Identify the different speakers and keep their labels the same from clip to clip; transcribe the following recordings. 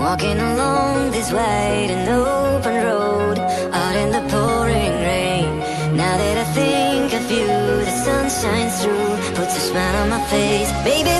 Speaker 1: Walking along this wide and open road, out in the pouring rain. Now that I think of you, the sun shines through, puts a smile on my face. Baby,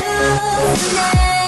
Speaker 1: love now.